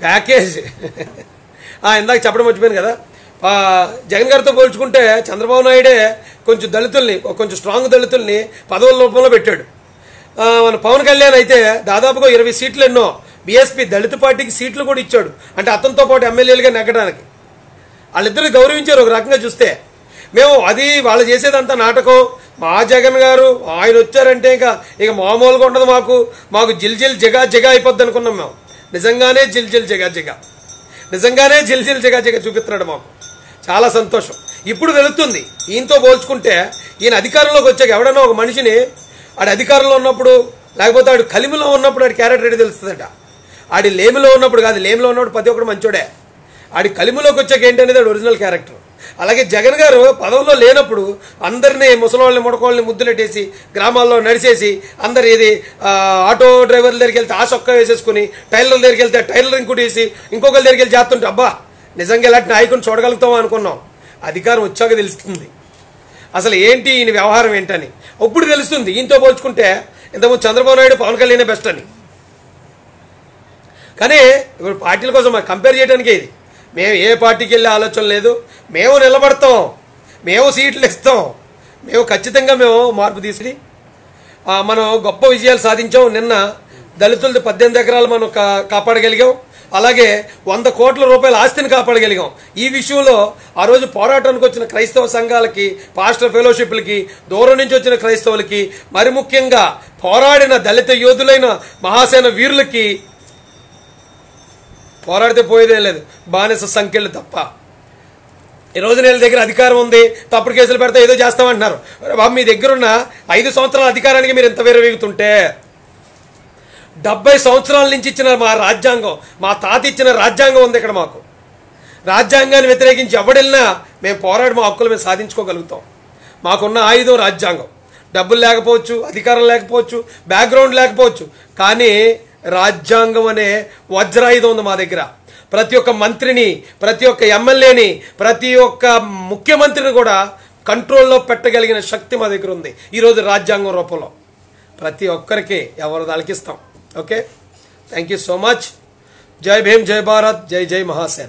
Package. ఆ, ఇందాక చెప్పడం మర్చిపోయాను కదా. జగన్ గారితో పోల్చుకుంటే చంద్రబాబు నాయుడే కొంచెం దళితుల్ని కొంచెం స్ట్రాంగ్ దళితుల్ని పదవుల రూపంలో పెట్టాడు. మన పవన్ కళ్యాణ్ అయితే దాదాపుగా ఇరవై సీట్లు ఎన్నో బీఎస్పీ దళిత పార్టీకి సీట్లు కూడా ఇచ్చాడు. అంటే అతనితో పాటు ఎమ్మెల్యేలుగా నెగ్గడానికి. వాళ్ళిద్దరు గౌరవించారు ఒక రకంగా చూస్తే. మేము అది వాళ్ళు చేసేదంతా నాటకం. మా జగన్ గారు ఆయన వచ్చారంటే ఇంకా ఇక మామూలుగా ఉండదు మాకు. మాకు జిల్ జిల్ జగా జగా అయిపోద్ది అనుకున్నాం మేము. నిజంగానే జిల్జిల్ జిల్ జగా నిజంగానే జిల్జిల్ జిల్ జగా చూపిస్తున్నాడు మాకు. చాలా సంతోషం. ఇప్పుడు వెళుతుంది. ఈయనతో పోల్చుకుంటే ఈయన అధికారంలోకి వచ్చాక ఎవడన్నా ఒక మనిషిని ఆడు అధికారంలో ఉన్నప్పుడు లేకపోతే ఆడు కలిమిలో ఉన్నప్పుడు ఆడి క్యారెక్టర్ ఏడు తెలుస్తుందట. ఆడి లేమిలో ఉన్నప్పుడు కాదు లేమిలో ఉన్నప్పుడు ప్రతి ఒక్కడు మంచోడే. ఆడి కలిమిలోకి వచ్చాక ఏంటనేది ఆడు ఒరిజినల్ క్యారెక్టర్. అలాగే జగన్ గారు పదవుల్లో లేనప్పుడు అందరినీ ముసలోళ్ళని ముడకోళ్ళని ముద్దులెట్టేసి గ్రామాల్లో నడిచేసి అందరు ఇది ఆటో డ్రైవర్ల దగ్గరికి వెళ్తే ఆ సొక్క వేసేసుకుని టైలర్ల దగ్గరికి వెళ్తే టైలర్ ఇంకోటి వేసి ఇంకొకరి దగ్గరికి వెళ్ళి చేస్తుంటే అబ్బా నిజంగా ఇలాంటి నాయకుని చూడగలుగుతాం అనుకున్నాం. అధికారం వచ్చాక తెలుస్తుంది. అసలు ఏంటి ఈయన వ్యవహారం ఏంటని? ఇప్పుడు తెలుస్తుంది. ఈయనతో పోల్చుకుంటే ఇంతకుముందు చంద్రబాబు నాయుడు పవన్ కళ్యాణే బెస్ట్ అని. కానీ ఇప్పుడు పార్టీల కోసం కంపేర్ చేయడానికే ఇది. మేము ఏ పార్టీకి వెళ్ళే ఆలోచన లేదు. మేము నిలబడతాం. మేము సీట్లు ఇస్తాం. మేము ఖచ్చితంగా మేము మార్పు తీసుకుని మనం గొప్ప విజయాలు సాధించాం. నిన్న దళితులది పద్దెనిమిది ఎకరాలు మనం కా- కాపాడగలిగాం. అలాగే వంద కోట్ల రూపాయల ఆస్తిని కాపాడగలిగాం. ఈ విషయంలో ఆ రోజు పోరాటానికి వచ్చిన క్రైస్తవ సంఘాలకి పాస్టర్ ఫెలోషిప్లకి దూరం నుంచి వచ్చిన క్రైస్తవులకి మరి ముఖ్యంగా పోరాడిన దళిత యోధులైన మహాసేన వీరులకి పోరాడితే పోయేదే లేదు. బానిస సంఖ్యలు తప్ప. ఈ రోజు నేను దగ్గర అధికారం ఉంది తప్పుడు కేసులు పెడితే ఏదో చేస్తామంటున్నారు. బాబు మీ దగ్గర ఉన్న ఐదు సంవత్సరాల అధికారానికి మీరు ఎంత విరవీగుతుంటే డెబ్బై సంవత్సరాల నుంచి ఇచ్చిన మా రాజ్యాంగం మా తాత ఇచ్చిన రాజ్యాంగం ఉంది ఇక్కడ మాకు. రాజ్యాంగాన్ని వ్యతిరేకించి ఎవడెళ్ళినా మేము పోరాడి మా హక్కులు మేము సాధించుకోగలుగుతాం. మాకున్న ఆయుధం రాజ్యాంగం. డబ్బులు లేకపోవచ్చు అధికారం లేకపోవచ్చు బ్యాక్గ్రౌండ్ లేకపోవచ్చు. కానీ రాజ్యాంగం అనే వజ్రాయుధం ఉంది మా దగ్గర. ప్రతి ఒక్క మంత్రిని ప్రతి ఒక్క ఎమ్మెల్యేని ప్రతి ఒక్క ముఖ్యమంత్రిని కూడా కంట్రోల్లో పెట్టగలిగిన శక్తి మా దగ్గర ఉంది. ఈరోజు రాజ్యాంగం రూపంలో. ప్రతి ఒక్కరికి ఎవరు దాలికిస్తాం okay? Thank you so much జై భీమ్ జై భారత్ జై జై మహాసేన.